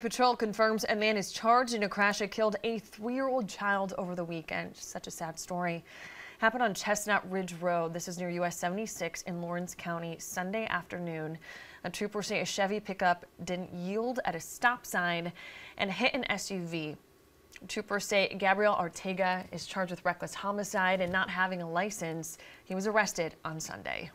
Patrol confirms a man is charged in a crash that killed a three-year-old child over the weekend. Such a sad story. Happened on Chestnut Ridge Road. This is near US 76 in Laurens County Sunday afternoon. A trooper say a Chevy pickup didn't yield at a stop sign and hit an SUV. Troopers say Gabriel Arteaga is charged with reckless homicide and not having a license. He was arrested on Sunday.